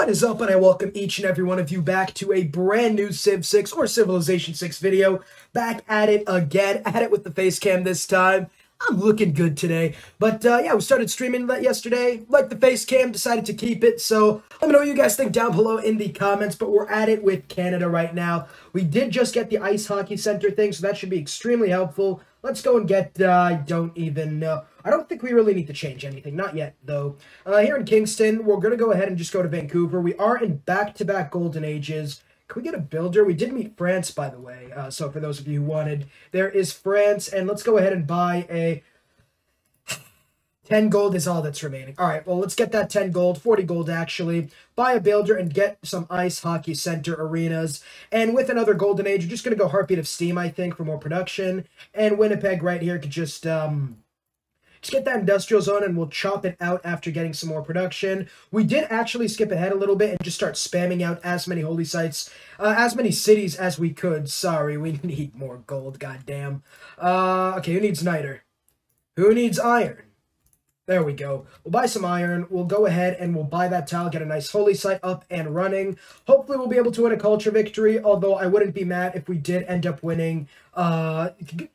What is up, and I welcome each and every one of you back to a brand new Civ 6 or Civilization 6 video. Back at it again, at it with the face cam this time. I'm looking good today. But uh, yeah, we started streaming that yesterday. Like the face cam, decided to keep it. So let me know what you guys think down below in the comments. But we're at it with Canada right now. We did just get the Ice Hockey Center thing, so that should be extremely helpful. Let's go and get, uh, I don't even know. I don't think we really need to change anything. Not yet, though. Uh, here in Kingston, we're going to go ahead and just go to Vancouver. We are in back-to-back -back golden ages. Can we get a builder? We did meet France, by the way. Uh, so for those of you who wanted, there is France. And let's go ahead and buy a 10 gold is all that's remaining. All right, well, let's get that 10 gold, 40 gold actually. Buy a builder and get some ice hockey center arenas. And with another golden age, you're just going to go Heartbeat of Steam, I think, for more production. And Winnipeg right here could just, um, just get that industrial zone and we'll chop it out after getting some more production. We did actually skip ahead a little bit and just start spamming out as many holy sites, uh, as many cities as we could. Sorry, we need more gold, goddamn. Uh, okay, who needs niter? Who needs iron? There we go. We'll buy some iron. We'll go ahead and we'll buy that tile, get a nice holy site up and running. Hopefully we'll be able to win a culture victory, although I wouldn't be mad if we did end up winning uh,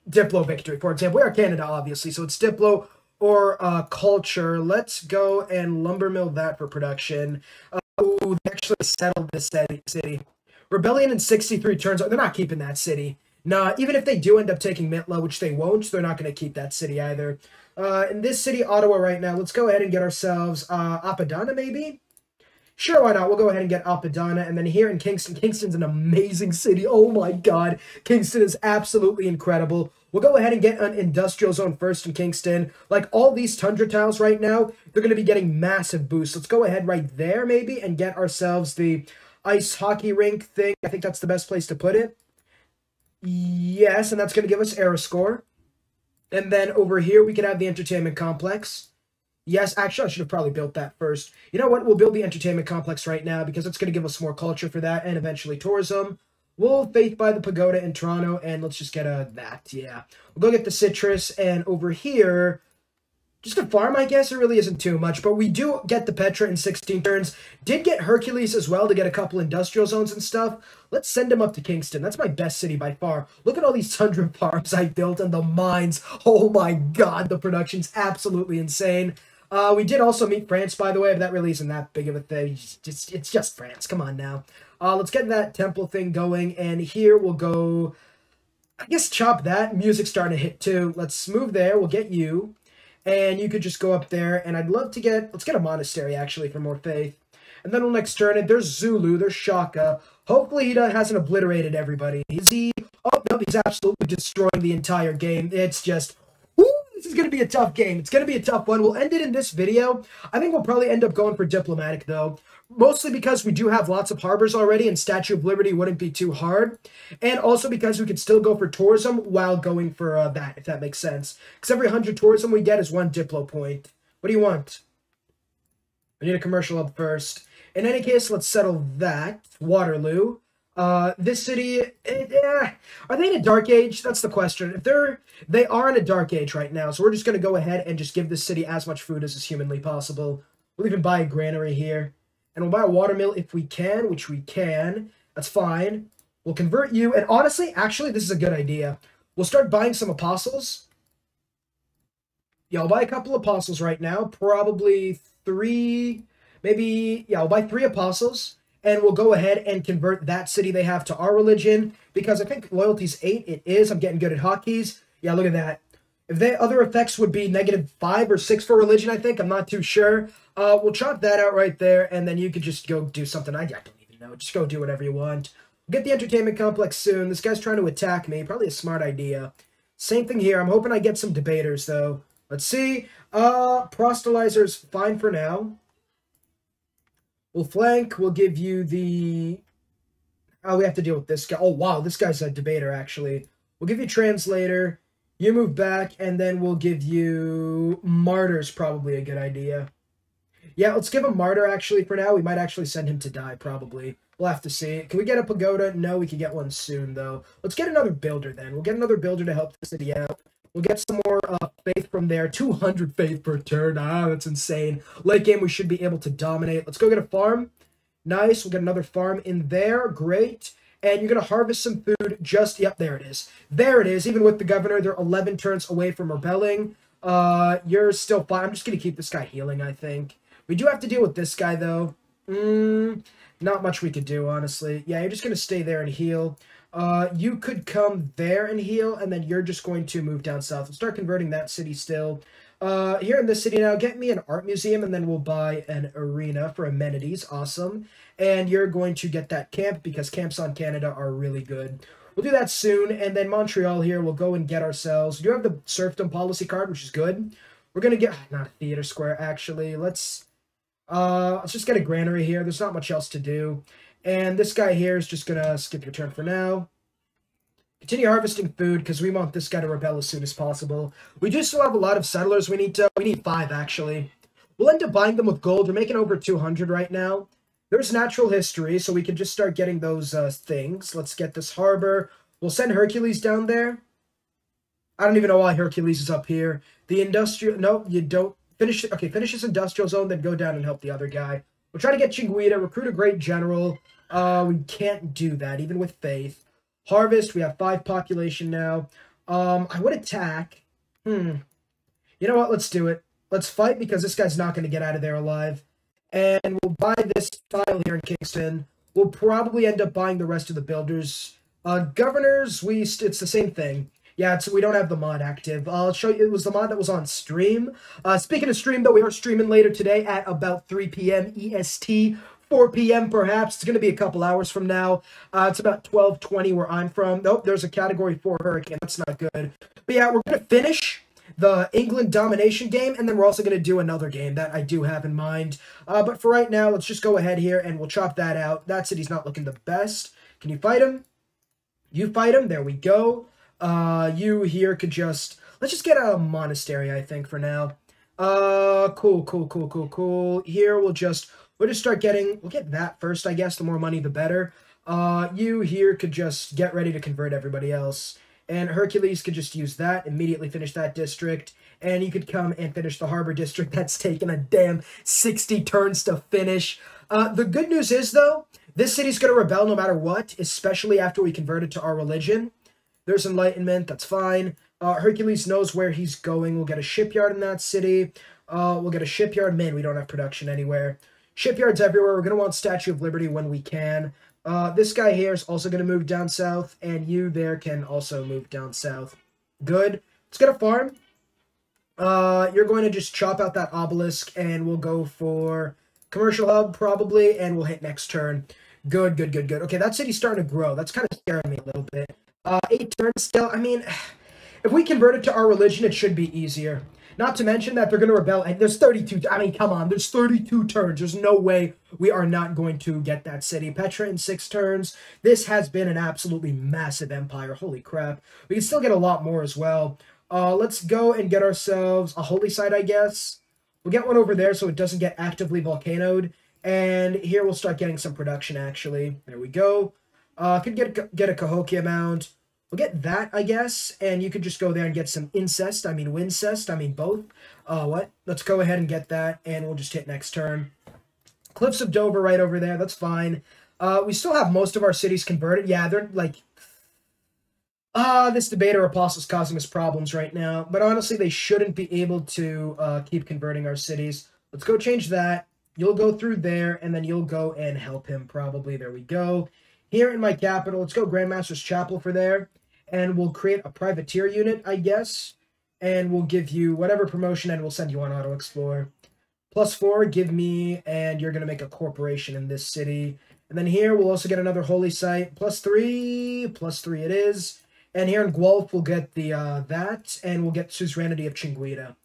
Diplo victory, for example. We are Canada, obviously, so it's Diplo or uh, culture. Let's go and lumber mill that for production. Uh, ooh, they actually settled this city. Rebellion in 63 turns. They're not keeping that city. Nah, even if they do end up taking Mitla, which they won't, they're not going to keep that city either. Uh, in this city, Ottawa, right now, let's go ahead and get ourselves uh, Apadana, maybe? Sure, why not? We'll go ahead and get Apadana. And then here in Kingston, Kingston's an amazing city. Oh my god. Kingston is absolutely incredible. We'll go ahead and get an industrial zone first in Kingston. Like all these tundra tiles right now, they're going to be getting massive boosts. Let's go ahead right there maybe and get ourselves the ice hockey rink thing. I think that's the best place to put it. Yes, and that's going to give us era score. And then over here, we could have the entertainment complex. Yes, actually, I should have probably built that first. You know what? We'll build the entertainment complex right now because it's going to give us more culture for that and eventually tourism. We'll faith by the pagoda in Toronto and let's just get a that. Yeah, we'll go get the citrus and over here, just a farm, I guess. It really isn't too much, but we do get the Petra in 16 turns. Did get Hercules as well to get a couple industrial zones and stuff. Let's send him up to Kingston. That's my best city by far. Look at all these tundra farms I built and the mines. Oh my god, the production's absolutely insane. Uh, we did also meet France, by the way, but that really isn't that big of a thing. It's just, it's just France. Come on now. Uh, let's get that temple thing going, and here we'll go... I guess chop that. Music's starting to hit too. Let's move there. We'll get you and you could just go up there. And I'd love to get, let's get a monastery actually for more faith. And then on next turn, there's Zulu, there's Shaka. Hopefully he hasn't obliterated everybody. Is he? Oh, no, he's absolutely destroying the entire game. It's just, this is going to be a tough game. It's going to be a tough one. We'll end it in this video. I think we'll probably end up going for diplomatic, though mostly because we do have lots of harbors already and Statue of Liberty wouldn't be too hard. And also because we could still go for tourism while going for uh, that, if that makes sense. Because every 100 tourism we get is one Diplo point. What do you want? I need a commercial up first. In any case, let's settle that. Waterloo. Uh, this city, it, eh, are they in a dark age? That's the question. If they're, they are in a dark age right now, so we're just gonna go ahead and just give this city as much food as is humanly possible. We'll even buy a granary here and we'll buy a watermill if we can, which we can. That's fine. We'll convert you. And honestly, actually, this is a good idea. We'll start buying some apostles. Yeah, I'll buy a couple apostles right now. Probably three, maybe, yeah, I'll buy three apostles. And we'll go ahead and convert that city they have to our religion. Because I think loyalty's eight. It is. I'm getting good at hotkeys. Yeah, look at that. If the other effects would be negative five or six for religion, I think. I'm not too sure. Uh, we'll chop that out right there, and then you could just go do something. I, I don't even know. Just go do whatever you want. Get the entertainment complex soon. This guy's trying to attack me. Probably a smart idea. Same thing here. I'm hoping I get some debaters, though. Let's see. Uh, Proselytizer's fine for now. We'll flank. We'll give you the... Oh, we have to deal with this guy. Oh, wow. This guy's a debater, actually. We'll give you translator. You move back, and then we'll give you martyrs, probably a good idea. Yeah, let's give him martyr, actually, for now. We might actually send him to die, probably. We'll have to see. Can we get a pagoda? No, we can get one soon, though. Let's get another builder, then. We'll get another builder to help the city out. We'll get some more uh, faith from there. 200 faith per turn. Ah, that's insane. Late game, we should be able to dominate. Let's go get a farm. Nice. We'll get another farm in there. Great. And you're going to harvest some food just, yep, there it is. There it is. Even with the governor, they're 11 turns away from rebelling. Uh, you're still fine. I'm just going to keep this guy healing, I think. We do have to deal with this guy, though. Mm, not much we could do, honestly. Yeah, you're just going to stay there and heal. Uh, you could come there and heal, and then you're just going to move down south. We'll start converting that city still. Uh, here in this city now, get me an art museum, and then we'll buy an arena for amenities. Awesome. And you're going to get that camp, because camps on Canada are really good. We'll do that soon, and then Montreal here, we'll go and get ourselves... Do have the serfdom policy card, which is good. We're going to get... Not a theater square, actually. Let's... Uh, let's just get a granary here. There's not much else to do. And this guy here is just going to skip your turn for now. Continue harvesting food because we want this guy to rebel as soon as possible. We do still have a lot of settlers we need to... We need five, actually. We'll end up buying them with gold. We're making over 200 right now. There's natural history, so we can just start getting those uh, things. Let's get this harbor. We'll send Hercules down there. I don't even know why Hercules is up here. The industrial... No, you don't. Finish... Okay, finish this industrial zone, then go down and help the other guy. We'll try to get Chinguetti, recruit a great general. Uh, we can't do that, even with faith. Harvest, we have five population now. Um, I would attack. Hmm. You know what? Let's do it. Let's fight because this guy's not going to get out of there alive. And we'll buy this tile here in Kingston. We'll probably end up buying the rest of the builders. Uh, governors, we it's the same thing. Yeah, so we don't have the mod active. I'll show you, it was the mod that was on stream. Uh, speaking of stream, though, we are streaming later today at about 3 p.m. EST. 4 p.m. perhaps. It's going to be a couple hours from now. Uh, it's about 12:20 where I'm from. Nope, there's a Category 4 hurricane. That's not good. But yeah, we're going to finish the England domination game, and then we're also going to do another game that I do have in mind. Uh, but for right now, let's just go ahead here and we'll chop that out. That city's not looking the best. Can you fight him? You fight him. There we go. Uh, you here could just... Let's just get a monastery, I think, for now. Uh, cool, cool, cool, cool, cool. Here, we'll just We'll just start getting, we'll get that first, I guess. The more money, the better. Uh, you here could just get ready to convert everybody else. And Hercules could just use that, immediately finish that district. And you could come and finish the Harbor District. That's taken a damn 60 turns to finish. Uh, the good news is, though, this city's going to rebel no matter what, especially after we convert it to our religion. There's enlightenment, that's fine. Uh, Hercules knows where he's going. We'll get a shipyard in that city. Uh, we'll get a shipyard. Man, we don't have production anywhere. Shipyards everywhere. We're going to want Statue of Liberty when we can. Uh, this guy here is also going to move down south, and you there can also move down south. Good. Let's get a farm. Uh, you're going to just chop out that obelisk, and we'll go for commercial hub, probably, and we'll hit next turn. Good, good, good, good. Okay, that city's starting to grow. That's kind of scaring me a little bit. Uh, eight turns still. I mean, if we convert it to our religion, it should be easier. Not to mention that they're going to rebel. And there's 32. I mean, come on. There's 32 turns. There's no way we are not going to get that city. Petra in six turns. This has been an absolutely massive empire. Holy crap. We can still get a lot more as well. Uh, let's go and get ourselves a holy site, I guess. We'll get one over there so it doesn't get actively volcanoed. And here we'll start getting some production, actually. There we go. Uh, could get, get a Cahokia Mound. We'll get that, I guess, and you could just go there and get some incest. I mean, wincest. I mean, both. Uh, what? Let's go ahead and get that, and we'll just hit next turn. Cliffs of Dover right over there. That's fine. Uh, we still have most of our cities converted. Yeah, they're like... Ah, uh, this debater apostle's causing us problems right now. But honestly, they shouldn't be able to uh, keep converting our cities. Let's go change that. You'll go through there, and then you'll go and help him, probably. There we go. Here in my capital, let's go Grandmaster's Chapel for there and we'll create a privateer unit, I guess, and we'll give you whatever promotion and we'll send you on Auto Explore. Plus four, give me, and you're going to make a corporation in this city. And then here, we'll also get another holy site. Plus three, plus three it is. And here in Guelph, we'll get the uh, that, and we'll get Suzerainty of Chinguetti.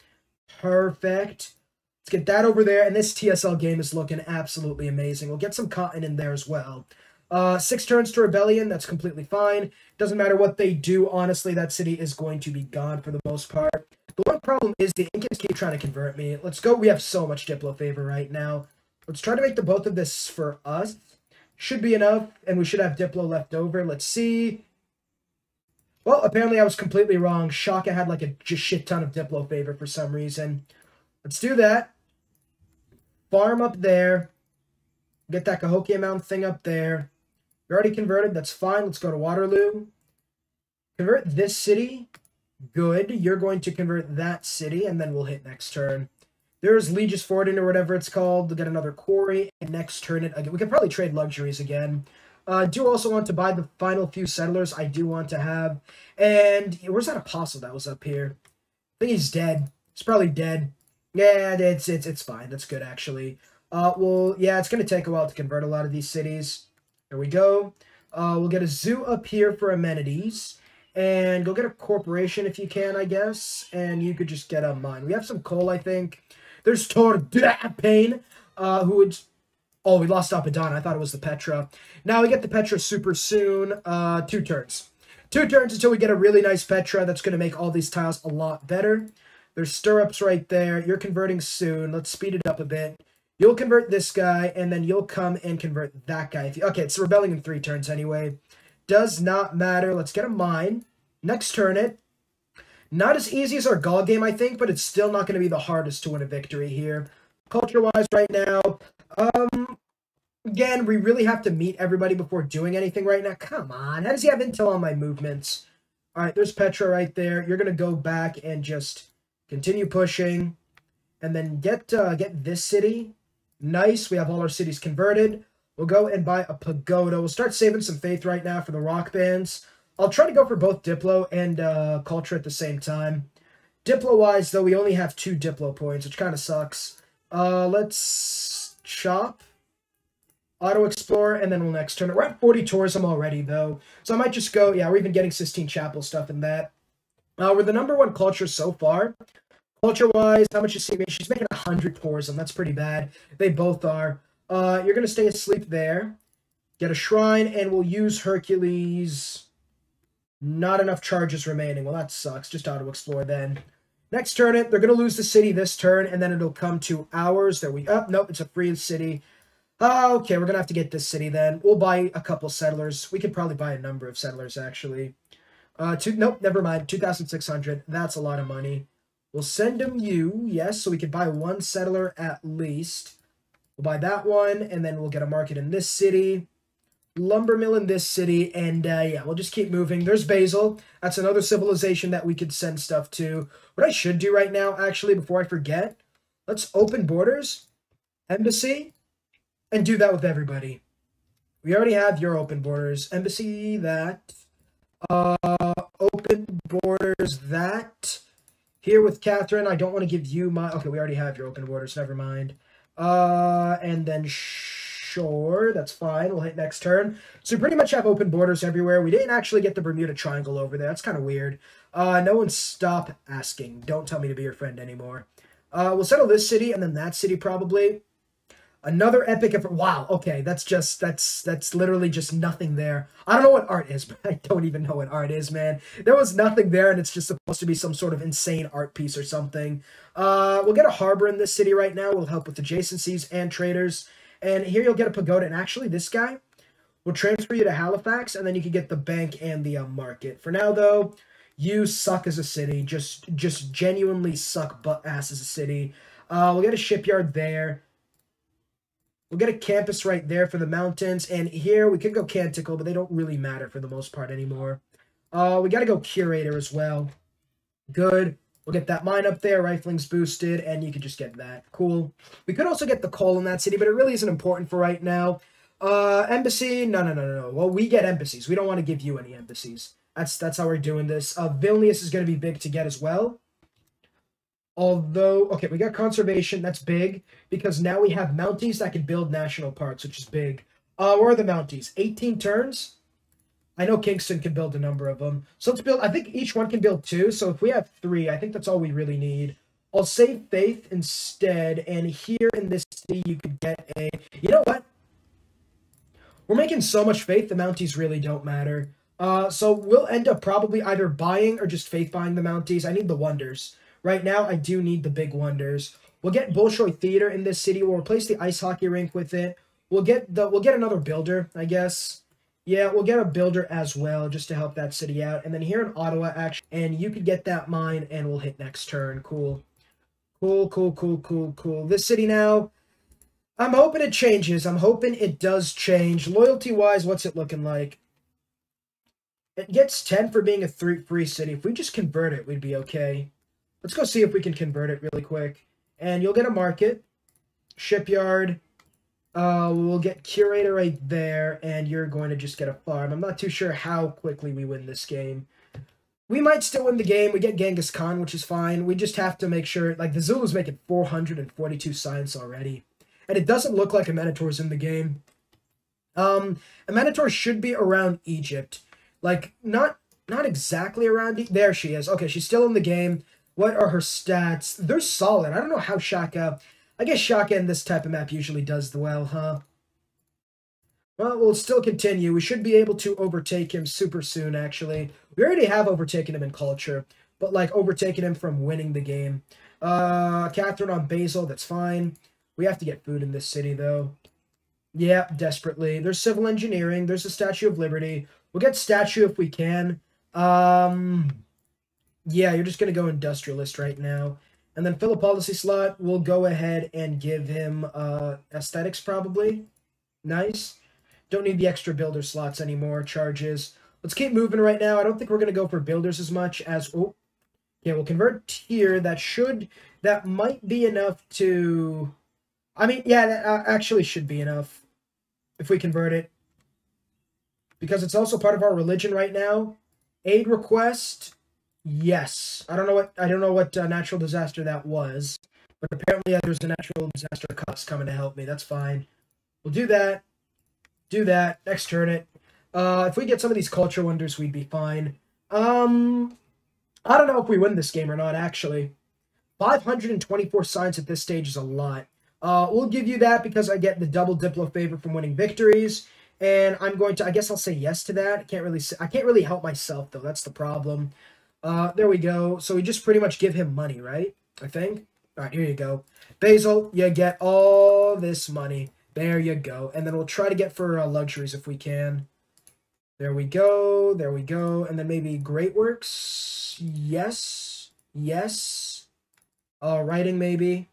Perfect. Let's get that over there, and this TSL game is looking absolutely amazing. We'll get some cotton in there as well. Uh, six turns to Rebellion, that's completely fine. Doesn't matter what they do, honestly, that city is going to be gone for the most part. The one problem is the Incans keep trying to convert me. Let's go. We have so much Diplo favor right now. Let's try to make the both of this for us. Should be enough, and we should have Diplo left over. Let's see. Well, apparently I was completely wrong. Shaka had like a just shit ton of Diplo favor for some reason. Let's do that. Farm up there. Get that Cahokia Mountain thing up there. You're already converted. That's fine. Let's go to Waterloo. Convert this city. Good. You're going to convert that city, and then we'll hit next turn. There's Legis Fording or whatever it's called. We'll get another quarry. And next turn it again. We could probably trade luxuries again. I uh, do also want to buy the final few settlers I do want to have. And where's that apostle that was up here? I think he's dead. He's probably dead. Yeah, it's it's it's fine. That's good actually. Uh, well, yeah, it's gonna take a while to convert a lot of these cities. There we go. Uh, we'll get a zoo up here for amenities. And go get a corporation if you can, I guess. And you could just get a mine. We have some coal, I think. There's Tor Pain, uh, who would... Oh, we lost Apadana. I thought it was the Petra. Now we get the Petra super soon. Uh, two turns. Two turns until we get a really nice Petra that's going to make all these tiles a lot better. There's stirrups right there. You're converting soon. Let's speed it up a bit. You'll convert this guy, and then you'll come and convert that guy. Okay, it's rebelling in three turns anyway. Does not matter. Let's get a mine. Next turn it. Not as easy as our Gaul game, I think, but it's still not going to be the hardest to win a victory here. Culture-wise right now, um, again, we really have to meet everybody before doing anything right now. Come on, how does he have intel on my movements? All right, there's Petra right there. You're going to go back and just continue pushing. And then get uh, get this city. Nice, we have all our cities converted. We'll go and buy a pagoda. We'll start saving some faith right now for the rock bands. I'll try to go for both Diplo and uh, Culture at the same time. Diplo-wise, though, we only have two Diplo points, which kind of sucks. Uh, let's chop, auto explore, and then we'll next turn it. We're at 40 tourism already, though, so I might just go. Yeah, we're even getting Sistine Chapel stuff in that. Uh, we're the number one culture so far. Culture-wise, how much is she? She's making 100 tourism. That's pretty bad. They both are. Uh, you're going to stay asleep there. Get a shrine, and we'll use Hercules. Not enough charges remaining. Well, that sucks. Just auto-explore then. Next turn, it they're going to lose the city this turn, and then it'll come to ours. There we... Oh, nope, it's a free city. Oh, okay, we're going to have to get this city then. We'll buy a couple settlers. We could probably buy a number of settlers, actually. Uh, two, nope, never mind. 2,600. That's a lot of money. We'll send them you, yes, so we could buy one settler at least. We'll buy that one, and then we'll get a market in this city lumber mill in this city, and uh, yeah, we'll just keep moving. There's Basil. That's another civilization that we could send stuff to. What I should do right now, actually, before I forget, let's open borders, embassy, and do that with everybody. We already have your open borders. Embassy, that. Uh, open borders, that. Here with Catherine, I don't want to give you my... Okay, we already have your open borders, never mind. Uh, and then... Sure, that's fine. We'll hit next turn. So pretty much have open borders everywhere. We didn't actually get the Bermuda Triangle over there. That's kind of weird. Uh, no one stop asking. Don't tell me to be your friend anymore. Uh, we'll settle this city and then that city probably. Another epic effort. Wow, okay, that's just, that's, that's literally just nothing there. I don't know what art is, but I don't even know what art is, man. There was nothing there, and it's just supposed to be some sort of insane art piece or something. Uh, we'll get a harbor in this city right now. We'll help with adjacencies and traders. And here you'll get a pagoda. And actually, this guy will transfer you to Halifax, and then you can get the bank and the uh, market. For now, though, you suck as a city. Just, just genuinely suck butt ass as a city. Uh, we'll get a shipyard there. We'll get a campus right there for the mountains. And here we could go Canticle, but they don't really matter for the most part anymore. Uh, we got to go Curator as well. Good. We'll get that mine up there, rifling's boosted, and you can just get that. Cool. We could also get the coal in that city, but it really isn't important for right now. Uh, embassy? No, no, no, no, no. Well, we get embassies. We don't want to give you any embassies. That's that's how we're doing this. Uh, Vilnius is going to be big to get as well. Although, okay, we got conservation. That's big because now we have Mounties that can build national parks, which is big. Uh, where are the Mounties? 18 turns? I know Kingston can build a number of them. So let's build, I think each one can build two. So if we have three, I think that's all we really need. I'll save Faith instead. And here in this city, you could get a, you know what? We're making so much Faith, the Mounties really don't matter. Uh, so we'll end up probably either buying or just Faith buying the Mounties. I need the Wonders. Right now, I do need the big Wonders. We'll get Bolshoi Theater in this city. We'll replace the ice hockey rink with it. We'll get the we'll get another builder, I guess. Yeah, we'll get a builder as well, just to help that city out. And then here in Ottawa, actually, and you could get that mine, and we'll hit next turn. Cool. Cool, cool, cool, cool, cool. This city now, I'm hoping it changes. I'm hoping it does change. Loyalty wise, what's it looking like? It gets 10 for being a three free city. If we just convert it, we'd be okay. Let's go see if we can convert it really quick. And you'll get a market, shipyard. Uh, we'll get curator right there, and you're going to just get a farm. I'm not too sure how quickly we win this game. We might still win the game. We get Genghis Khan, which is fine. We just have to make sure, like, the Zulu's making 442 science already and it doesn't look like Amanitore's in the game. Um, Amenitor should be around Egypt, like not not exactly around. E- there she is. Okay, she's still in the game. What are her stats? They're solid. I don't know how Shaka. I guess Shaka in this type of map usually does the well, huh? Well, we'll still continue. We should be able to overtake him super soon, actually. We already have overtaken him in culture, but like overtaken him from winning the game. Uh, Catherine on Basil, that's fine. We have to get food in this city, though. Yeah, desperately. There's civil engineering. There's the Statue of Liberty. We'll get statue if we can. Um, yeah, you're just going to go industrialist right now. And then fill a policy slot. We'll go ahead and give him uh, aesthetics, probably. Nice. Don't need the extra builder slots anymore. Charges. Let's keep moving right now. I don't think we're going to go for builders as much as... Oh, yeah, we'll convert here. That should... That might be enough to... I mean, yeah, that uh, actually should be enough if we convert it. Because it's also part of our religion right now. Aid request, yes. I don't know what I don't know what uh, natural disaster that was, but apparently there's a natural disaster cost coming to help me. That's fine. We'll do that. Do that. Next turn it. Uh, if we get some of these culture wonders, we'd be fine. Um, I don't know if we win this game or not. Actually, 524 signs at this stage is a lot. Uh, we'll give you that because I get the double Diplo favor from winning victories, and I'm going to. I guess I'll say yes to that. I can't really. I can't really help myself though. That's the problem. Uh, there we go. So we just pretty much give him money, right? I think. All right, here you go. Basil, you get all this money. There you go. And then we'll try to get for uh, luxuries if we can. There we go. There we go. And then maybe Great Works. Yes. Yes. Uh, writing maybe.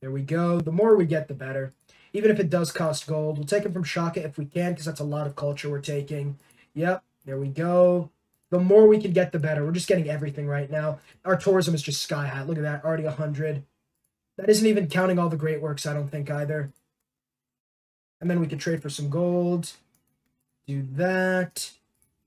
There we go. The more we get, the better. Even if it does cost gold. We'll take it from Shaka if we can, because that's a lot of culture we're taking. Yep, there we go. The more we can get, the better. We're just getting everything right now. Our tourism is just sky high. Look at that, already 100. That isn't even counting all the great works, I don't think, either. And then we can trade for some gold. Do that.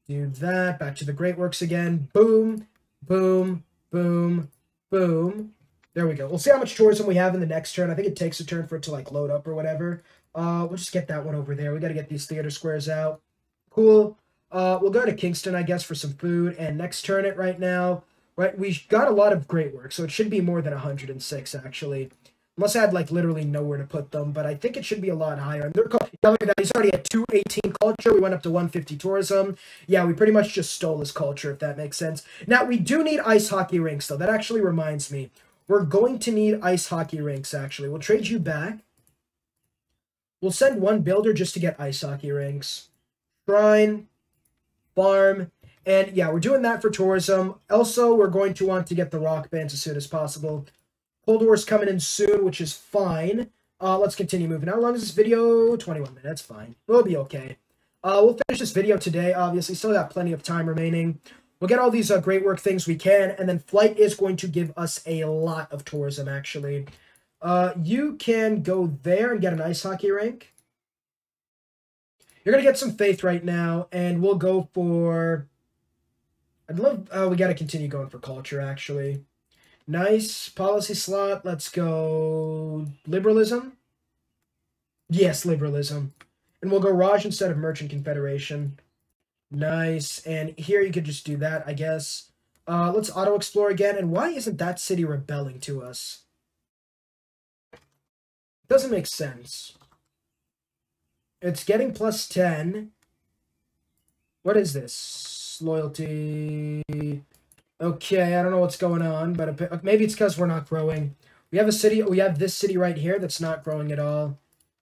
Do that. Back to the great works again. Boom, boom, boom, boom. There we go. We'll see how much tourism we have in the next turn. I think it takes a turn for it to like load up or whatever. Uh, we'll just get that one over there. We got to get these theater squares out. Cool. Uh, we'll go to Kingston, I guess, for some food. And next turn it right now. Right, we got a lot of great work, so it should be more than 106 actually. Unless I had like literally nowhere to put them, but I think it should be a lot higher. And they're look at that. He's already at 218 culture. We went up to 150 tourism. Yeah, we pretty much just stole his culture, if that makes sense. Now we do need ice hockey rinks, though. That actually reminds me. We're going to need ice hockey rinks, actually. We'll trade you back. We'll send one builder just to get ice hockey rinks. Shrine, farm, and yeah, we're doing that for tourism. Also, we're going to want to get the rock bands as soon as possible. Cold War's coming in soon, which is fine. Uh, let's continue moving. How long is this video? 21 minutes, fine. We'll be okay. Uh, we'll finish this video today, obviously. Still got plenty of time remaining. We'll get all these uh, great work things we can, and then flight is going to give us a lot of tourism, actually. Uh, you can go there and get an ice hockey rink. You're going to get some faith right now, and we'll go for... I'd love... Uh, we got to continue going for culture, actually. Nice. Policy slot. Let's go... Liberalism? Yes, liberalism. And we'll go Raj instead of Merchant Confederation. Nice. And here you could just do that, I guess. Uh, let's auto-explore again. And why isn't that city rebelling to us? Doesn't make sense. It's getting plus 10. What is this? Loyalty. Okay, I don't know what's going on, but maybe it's because we're not growing. We have a city, we have this city right here that's not growing at all.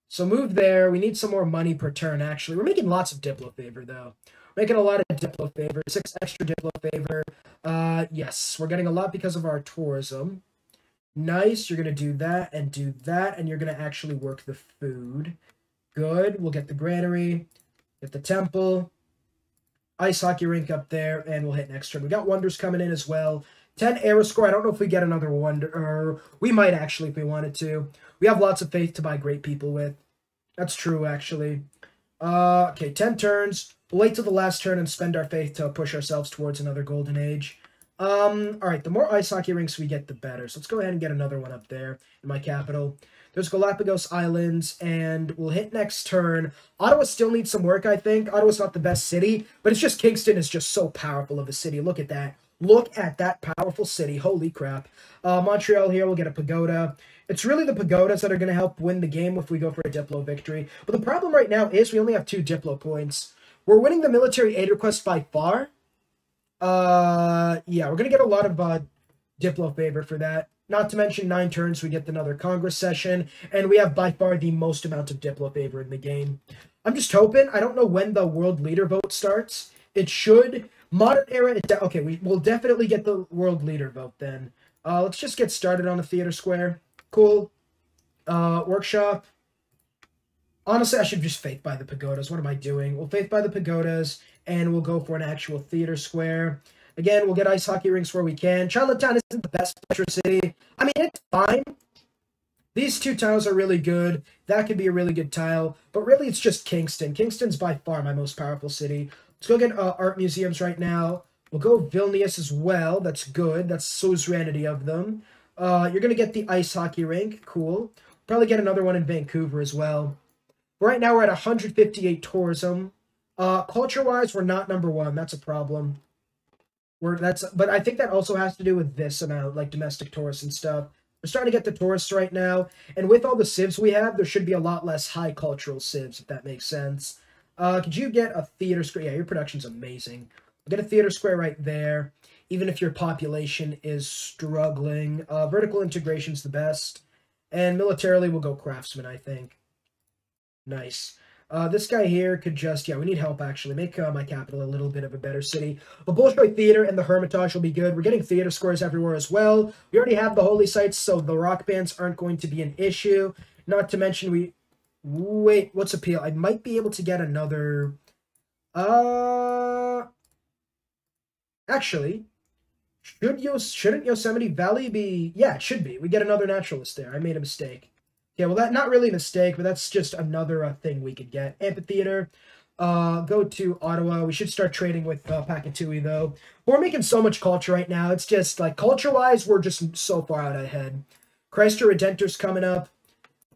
So move there. We need some more money per turn, actually. We're making lots of Diplo favor, though making a lot of Diplo favor, six extra Diplo favor. Uh, yes, we're getting a lot because of our tourism. Nice. You're going to do that and do that, and you're going to actually work the food. Good. We'll get the granary, get the temple, ice hockey rink up there, and we'll hit next turn. We got wonders coming in as well. 10 era score. I don't know if we get another wonder. Or we might actually if we wanted to. We have lots of faith to buy great people with. That's true, actually. Uh, okay, 10 turns. We'll wait till the last turn and spend our faith to push ourselves towards another golden age. Um, all right, the more ice hockey rinks we get, the better. So let's go ahead and get another one up there in my capital. There's Galapagos Islands, and we'll hit next turn. Ottawa still needs some work, I think. Ottawa's not the best city, but it's just Kingston is just so powerful of a city. Look at that. Look at that powerful city. Holy crap. Uh, Montreal here, we'll get a pagoda. It's really the pagodas that are going to help win the game if we go for a Diplo victory. But the problem right now is we only have two Diplo points. We're winning the military aid request by far. Uh, yeah, we're going to get a lot of uh, Diplo favor for that. Not to mention nine turns, we get another Congress session, and we have by far the most amount of Diplo favor in the game. I'm just hoping. I don't know when the world leader vote starts. It should. Modern era. okay, we will definitely get the world leader vote then. Uh, let's just get started on the theater square. Cool. Uh, workshop. Honestly, I should just faith by the pagodas. What am I doing? We'll faith by the pagodas, and we'll go for an actual theater square. Again, we'll get ice hockey rinks where we can. Charlottetown isn't the best metro city. I mean, it's fine. These two tiles are really good. That could be a really good tile. But really, it's just Kingston. Kingston's by far my most powerful city. Let's go get uh, art museums right now. We'll go Vilnius as well. That's good. That's suzerainty of them. Uh, you're going to get the ice hockey rink. Cool. Probably get another one in Vancouver as well. Right now we're at 158 tourism. Uh, culture-wise, we're not number one. That's a problem. We're that's, but I think that also has to do with this amount, like domestic tourists and stuff. We're starting to get the tourists right now, and with all the civs we have, there should be a lot less high cultural civs, if that makes sense. Uh, could you get a theater square? Yeah, your production's amazing. Get a theater square right there even if your population is struggling. Uh, vertical integration's the best. And militarily, we'll go craftsman, I think. Nice. Uh, this guy here could just, yeah, we need help actually. Make uh, my capital a little bit of a better city. The Bolshoi Theater and the Hermitage will be good. We're getting theater scores everywhere as well. We already have the holy sites, so the rock bands aren't going to be an issue. Not to mention we, wait, what's appeal? I might be able to get another, uh, actually, should Yos shouldn't Yosemite Valley be? Yeah, it should be. We get another naturalist there. I made a mistake. Yeah, well, that not really a mistake, but that's just another uh, thing we could get. Amphitheater. Uh, go to Ottawa. We should start trading with uh, Pachacuti though. We're making so much culture right now. It's just like culture-wise, we're just so far out ahead. Cristo Redentor's coming up.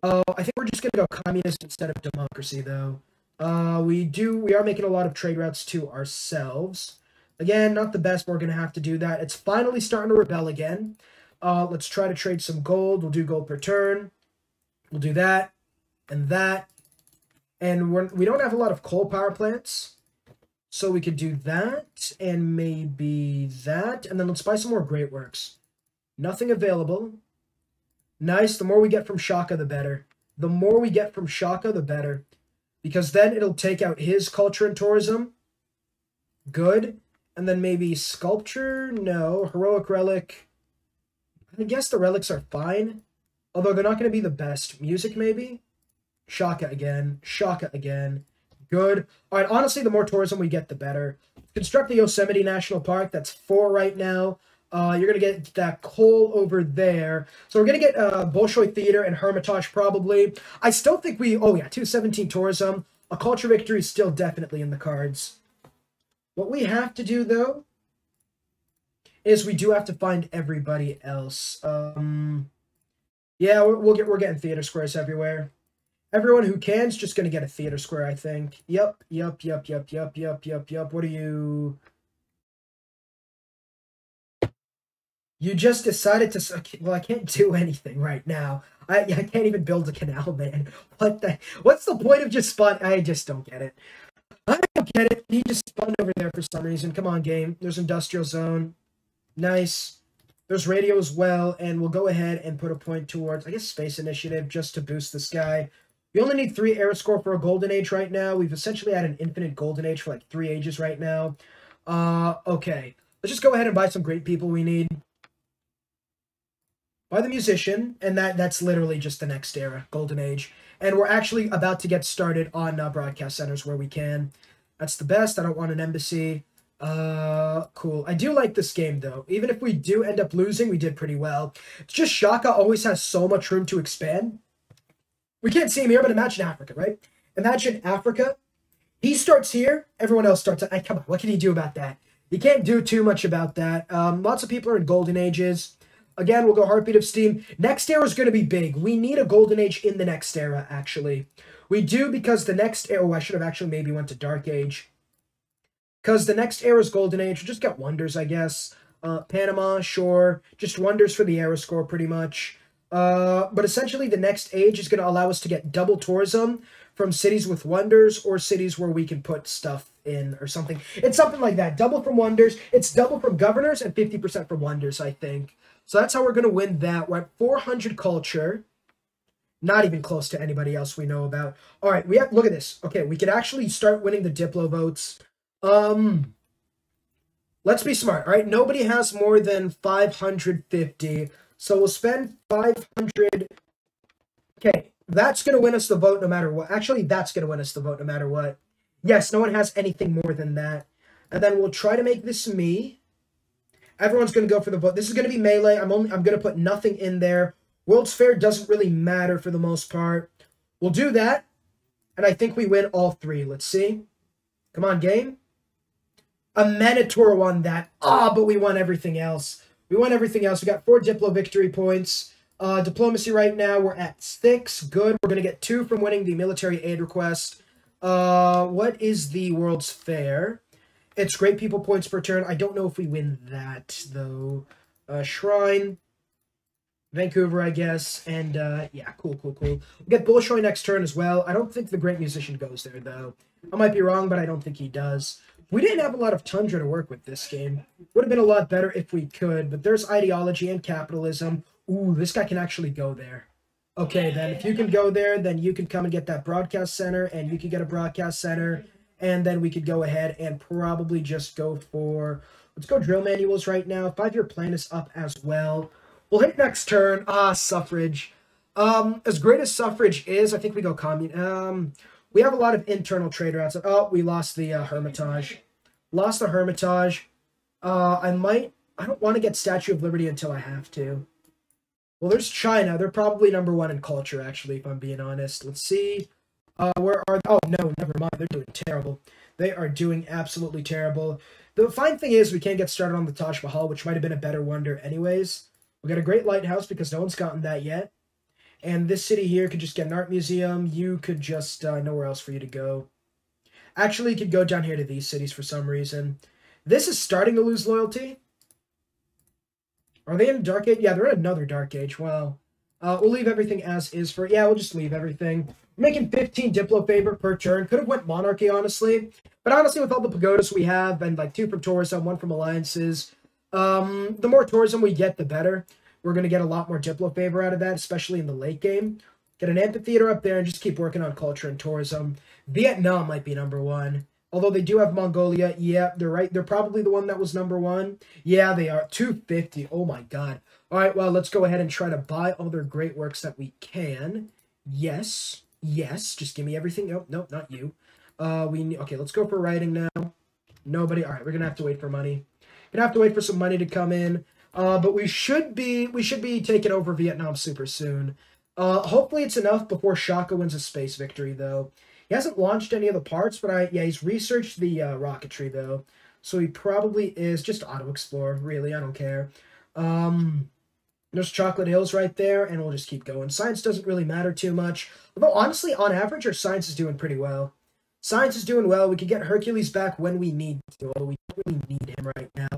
Uh, I think we're just gonna go communist instead of democracy though. Uh, we do. We are making a lot of trade routes to ourselves. Again, not the best, we're going to have to do that. It's finally starting to rebel again. Uh, let's try to trade some gold. We'll do gold per turn. We'll do that and that. And we're, we don't have a lot of coal power plants. So we could do that and maybe that. And then let's buy some more Great Works. Nothing available. Nice. The more we get from Shaka, the better. The more we get from Shaka, the better. Because then it'll take out his culture and tourism. Good. And then maybe sculpture? No. Heroic relic. I guess the relics are fine. Although they're not going to be the best. Music, maybe? Shaka again. Shaka again. Good. All right, honestly, the more tourism we get, the better. Construct the Yosemite National Park. That's four right now. Uh, you're going to get that coal over there. So we're going to get uh, Bolshoi Theater and Hermitage probably. I still think we... Oh, yeah, 217 tourism. A culture victory is still definitely in the cards. What we have to do, though, is we do have to find everybody else. Um, yeah, we'll get we're getting theater squares everywhere. Everyone who can's just gonna get a theater square, I think. Yep, yep, yep, yep, yep, yep, yep, yep. What are you? You just decided to. Well, I can't do anything right now. I I can't even build a canal, man. What the? What's the point of just spawn? I just don't get it. I don't get it. He just spun over there for some reason. Come on, game. There's industrial zone. Nice. There's radio as well, and we'll go ahead and put a point towards, I guess, Space Initiative just to boost this guy. We only need three air score for a golden age right now. We've essentially had an infinite golden age for like three ages right now. Uh, okay. Let's just go ahead and buy some great people we need. by the musician, and that that's literally just the next era, golden age. And we're actually about to get started on uh, broadcast centers where we can. That's the best. I don't want an embassy. Uh, cool. I do like this game though. Even if we do end up losing, we did pretty well. It's just Shaka always has so much room to expand. We can't see him here, but imagine Africa, right? Imagine Africa. He starts here, everyone else starts. Come on, what can he do about that? He can't do too much about that. Um, lots of people are in golden ages. Again, we'll go Heartbeat of Steam. Next era is going to be big. We need a golden age in the next era, actually. We do because the next era, oh, I should have actually maybe went to Dark Age. Because the next era's golden age, just get wonders, I guess. Uh, Panama, sure. Just wonders for the era score, pretty much. Uh, but essentially, the next age is going to allow us to get double tourism from cities with wonders or cities where we can put stuff in or something. It's something like that. Double from wonders. It's double from governors and 50% from wonders, I think. So that's how we're going to win that. We're at 400 culture. Not even close to anybody else we know about. All right, we have look at this. Okay, we could actually start winning the Diplo votes. Um Let's be smart, all right? Nobody has more than 550. So we'll spend 500. Okay, that's going to win us the vote no matter what. Actually, that's going to win us the vote no matter what. Yes, no one has anything more than that. And then we'll try to make this me. Everyone's going to go for the vote. This is going to be melee. I'm only I'm going to put nothing in there. World's Fair doesn't really matter for the most part. We'll do that. And I think we win all three. Let's see. Come on, game. Amanitore won that. Ah, oh, but we won everything else. We won everything else. We got four Diplo victory points. Uh, diplomacy right now, we're at six. Good. We're going to get two from winning the military aid request. Uh, what is the World's Fair? It's great people points per turn. I don't know if we win that, though. Uh, Shrine. Vancouver, I guess. And, uh, yeah, cool, cool, cool. we get Bolshoi next turn as well. I don't think the Great Musician goes there, though. I might be wrong, but I don't think he does. We didn't have a lot of Tundra to work with this game. Would have been a lot better if we could, but there's ideology and capitalism. Ooh, this guy can actually go there. Okay, then if you can go there, then you can come and get that broadcast center, and you can get a broadcast center, and then we could go ahead and probably just go for... Let's go drill manuals right now. Five-year plan is up as well. We'll hit next turn. Ah, suffrage. Um, as great as suffrage is, I think we go commun. Um, we have a lot of internal trade routes. Oh, we lost the uh, Hermitage. Lost the Hermitage. Uh, I might... I don't want to get Statue of Liberty until I have to. Well, there's China. They're probably number one in culture, actually, if I'm being honest. Let's see. Uh, where are... Oh, no, never mind. They're doing terrible. They are doing absolutely terrible. The fine thing is we can't get started on the Taj Mahal, which might have been a better wonder anyways. We got a great lighthouse because no one's gotten that yet. And this city here could just get an art museum. You could just uh, nowhere else for you to go. Actually, you could go down here to these cities for some reason. This is starting to lose loyalty. Are they in Dark Age? Yeah, they're in another Dark Age. Well, uh, we'll leave everything as is for... Yeah, we'll just leave everything. Making 15 Diplo favor per turn. Could have went Monarchy, honestly. But honestly, with all the pagodas we have, and like two from tourism, one from alliances, um, the more tourism we get, the better. We're going to get a lot more Diplo favor out of that, especially in the late game. Get an amphitheater up there and just keep working on culture and tourism. Vietnam might be number one. Although they do have Mongolia. Yeah, they're right. They're probably the one that was number one. Yeah, they are. 250. Oh my god. All right, well, let's go ahead and try to buy all their great works that we can. Yes. Yes. Just give me everything. Oh, no, not you. Uh, we okay, let's go for writing now. Nobody. All right, we're going to have to wait for money. Gonna have to wait for some money to come in. Uh, but we should be we should be taking over Vietnam super soon. Uh, hopefully it's enough before Shaka wins a space victory though. He hasn't launched any of the parts, but I yeah he's researched the uh, rocketry though, so he probably is just auto explore. Really, I don't care. Um, there's Chocolate Hills right there, and we'll just keep going. Science doesn't really matter too much. Although honestly, on average, our science is doing pretty well. Science is doing well. We could get Hercules back when we need to, although we don't really need him right now.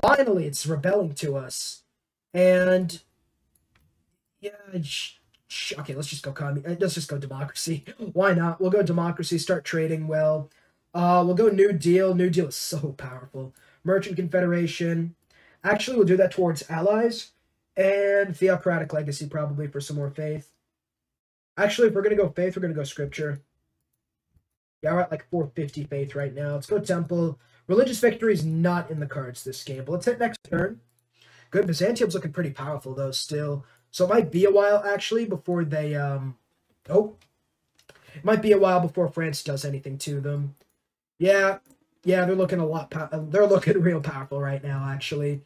Finally, it's rebelling to us. And, yeah, okay, let's just go commun- uh, let's just go democracy. Why not? We'll go democracy, start trading well. Uh, we'll go New Deal. New Deal is so powerful. Merchant Confederation. Actually, we'll do that towards allies. And Theocratic Legacy, probably, for some more faith. Actually, if we're going to go faith, we're going to go scripture. Yeah, we're at like 450 faith right now. Let's go temple. Religious victory is not in the cards this game, but let's hit next turn. Good, Byzantium's looking pretty powerful though still. So it might be a while actually before they um oh it might be a while before France does anything to them. Yeah, yeah, they're looking a lot. they're looking real powerful right now. Actually,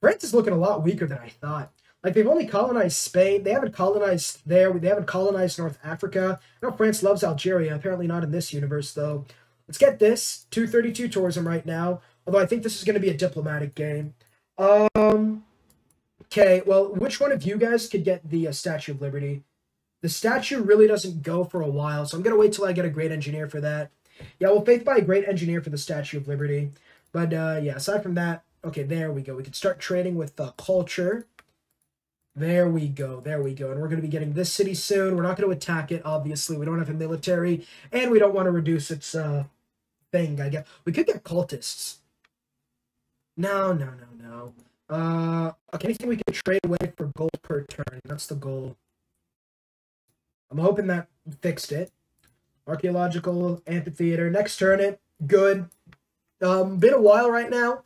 France is looking a lot weaker than I thought. Like they've only colonized Spain. They haven't colonized there. They haven't colonized North Africa. I know France loves Algeria. Apparently not in this universe though. Let's get this 232 tourism right now. Although I think this is going to be a diplomatic game. Um. Okay. Well, which one of you guys could get the uh, Statue of Liberty? The statue really doesn't go for a while, so I'm gonna wait till I get a great engineer for that. Yeah, we'll faith by a great engineer for the Statue of Liberty. But uh, yeah, aside from that, okay, there we go. We can start trading with the uh, culture. There we go. There we go. And we're going to be getting this city soon. We're not going to attack it, obviously. We don't have a military, and we don't want to reduce its uh, thing, I guess. We could get cultists. No, no, no, no. Uh, okay, anything we can trade away for gold per turn. That's the goal. I'm hoping that fixed it. Archaeological amphitheater. Next turn it. Good. Um, been a while right now.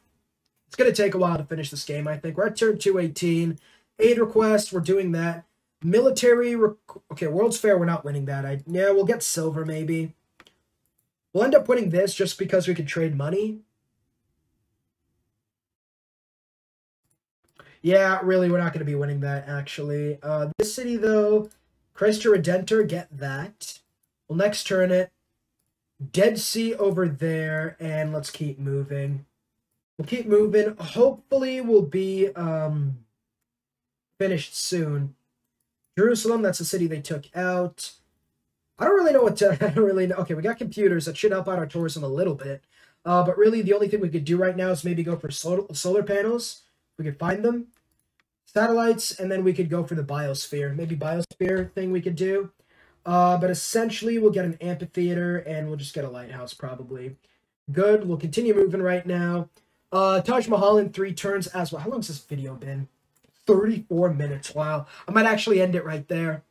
It's going to take a while to finish this game, I think. We're at turn 218. Aid request. We're doing that. Military. okay, World's Fair. We're not winning that. I Yeah, we'll get silver maybe. We'll end up winning this just because we could trade money. Yeah, really, we're not going to be winning that, actually. Uh, this city, though, Cristo Redentor, get that. We'll next turn it. Dead Sea over there, and let's keep moving. We'll keep moving. Hopefully, we'll be um, finished soon. Jerusalem, that's the city they took out. I don't really know what to, I don't really know. Okay, we got computers that should help out our tourism a little bit. Uh, but really, the only thing we could do right now is maybe go for solar, solar panels. We could find them satellites, and then we could go for the biosphere. Maybe biosphere thing we could do. Uh, but essentially, we'll get an amphitheater, and we'll just get a lighthouse, probably. Good. We'll continue moving right now. Uh, Taj Mahal in three turns as well. How long has this video been? 34 minutes. Wow. I might actually end it right there.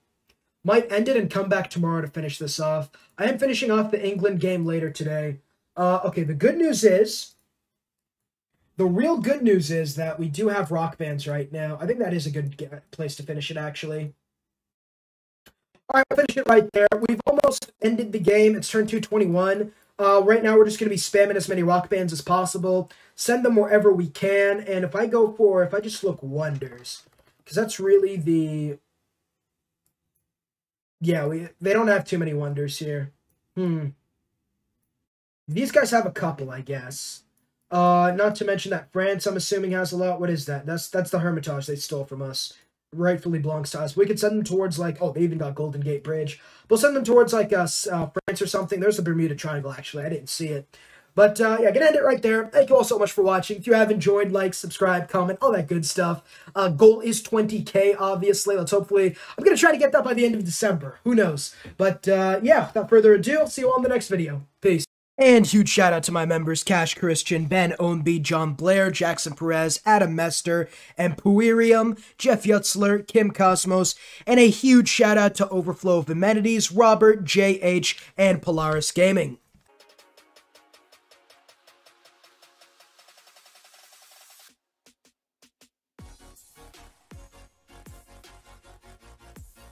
Might end it and come back tomorrow to finish this off. I am finishing off the England game later today. Uh, okay, the good news is the real good news is that we do have rock bands right now. I think that is a good place to finish it, actually. All right, finish it right there. We've almost ended the game. It's turn 221. Uh, right now, we're just going to be spamming as many rock bands as possible. Send them wherever we can. And if I go for, if I just look wonders, because that's really the... Yeah, we they don't have too many wonders here. Hmm. These guys have a couple, I guess. Uh, not to mention that France, I'm assuming, has a lot. What is that? That's that's the Hermitage they stole from us. Rightfully belongs to us. We could send them towards like oh they even got Golden Gate Bridge. We'll send them towards like us uh, France or something. There's the Bermuda Triangle actually. I didn't see it. But uh, yeah, gonna end it right there. Thank you all so much for watching. If you have enjoyed, like, subscribe, comment, all that good stuff. Uh, goal is 20k, obviously. Let's hopefully, I'm gonna try to get that by the end of December. Who knows? But uh, yeah, without further ado, see you all in the next video. Peace. And huge shout out to my members Cash Christian, Ben Ownby, John Blair, Jackson Perez, Adam Mester, and Puerium, Jeff Yutzler, Kim Cosmos, and a huge shout out to Overflow of Amenities, Robert, JH, and Polaris Gaming.